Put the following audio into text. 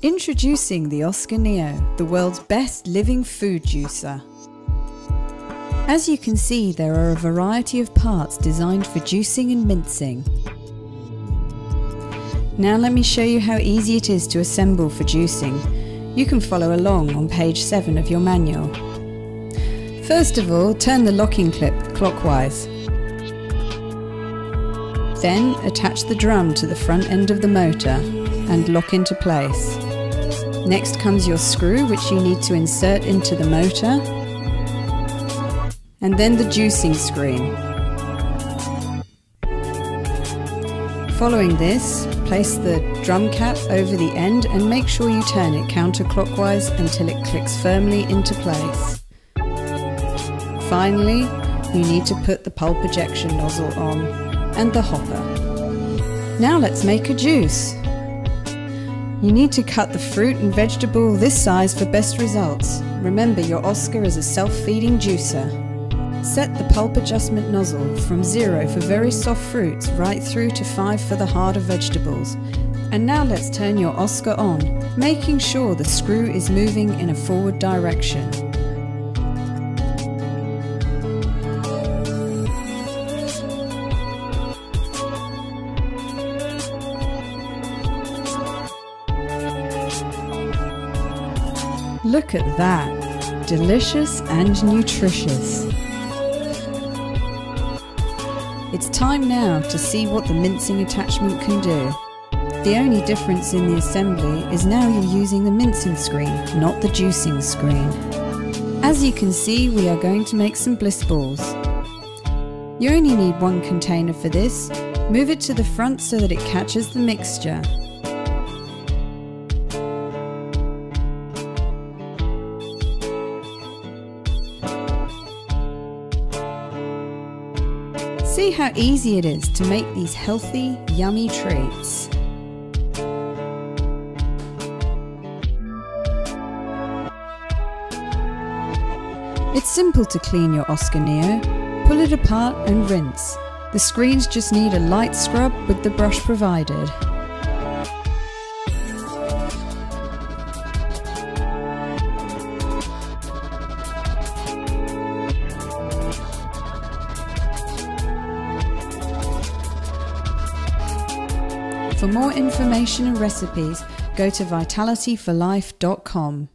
Introducing the Oscar Neo, the world's best living food juicer. As you can see, there are a variety of parts designed for juicing and mincing. Now let me show you how easy it is to assemble for juicing. You can follow along on page 7 of your manual. First of all, turn the locking clip clockwise. Then attach the drum to the front end of the motor and lock into place. Next comes your screw which you need to insert into the motor and then the juicing screen. Following this, place the drum cap over the end and make sure you turn it counterclockwise until it clicks firmly into place. Finally, you need to put the pulp ejection nozzle on and the hopper. Now let's make a juice. You need to cut the fruit and vegetable this size for best results. Remember your Oscar is a self-feeding juicer. Set the pulp adjustment nozzle from 0 for very soft fruits right through to 5 for the harder vegetables. And now let's turn your Oscar on, making sure the screw is moving in a forward direction. Look at that! Delicious and nutritious. It's time now to see what the mincing attachment can do. The only difference in the assembly is now you're using the mincing screen, not the juicing screen. As you can see, we are going to make some bliss balls. You only need one container for this. Move it to the front so that it catches the mixture. See how easy it is to make these healthy, yummy treats. It's simple to clean your Oscar Neo. Pull it apart and rinse. The screens just need a light scrub with the brush provided. For more information and recipes, go to vitality4life.com.